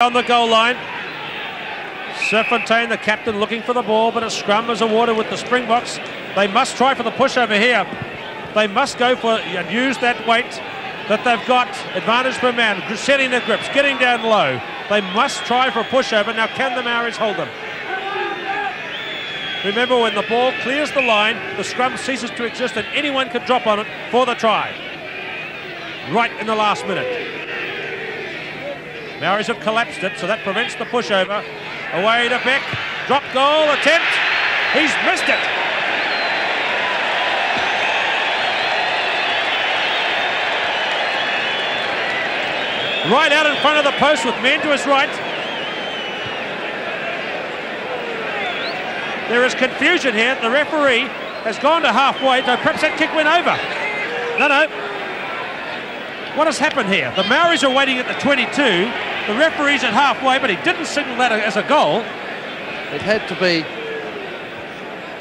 on the goal line. Serfontein, the captain, looking for the ball, but a scrum is awarded with the Springboks. They must try for the push over here. They must go for and use that weight that they've got. Advantage per man, setting their grips, getting down low. They must try for a pushover. Now, can the Maoris hold them? Remember, when the ball clears the line, the scrum ceases to exist and anyone can drop on it for the try. Right in the last minute. Maoris have collapsed it, so that prevents the pushover. Away to Beck. Drop goal attempt. He's missed it. Right out in front of the post with men to his right. There is confusion here. The referee has gone to halfway, so perhaps that kick went over. No, no. What has happened here? The Maoris are waiting at the 22. The referee's at halfway, but he didn't signal that as a goal. It had to be.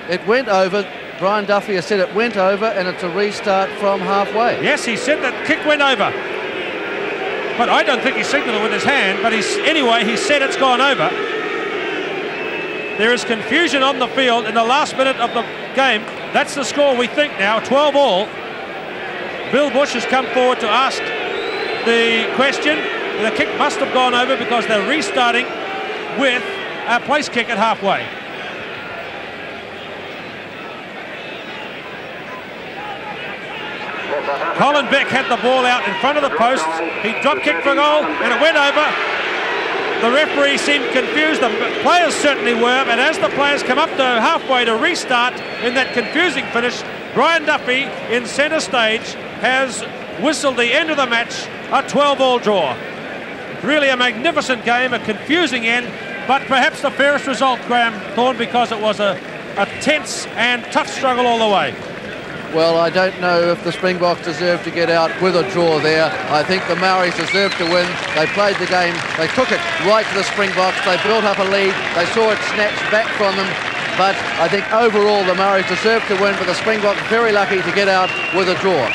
It went over. Brian Duffy has said it went over and it's a restart from halfway. Yes, he said that kick went over. But I don't think he signaled it with his hand, but he's anyway, he said it's gone over. There is confusion on the field in the last minute of the game. That's the score we think now, 12 all. Bill Bush has come forward to ask the question. The kick must have gone over because they're restarting with a place kick at halfway. Colin Beck had the ball out in front of the post. He drop kicked for goal and it went over. The referee seemed confused. The players certainly were. And as the players come up to halfway to restart in that confusing finish, Brian Duffy in centre stage has whistled the end of the match, a 12-all draw. Really a magnificent game, a confusing end, but perhaps the fairest result, Grahame Thorne, because it was a, a tense and tough struggle all the way. Well, I don't know if the Springboks deserve to get out with a draw there. I think the Maoris deserve to win. They played the game. They took it right to the Springboks. They built up a lead. They saw it snatched back from them. But I think overall the Maoris deserve to win, but the Springboks very lucky to get out with a draw.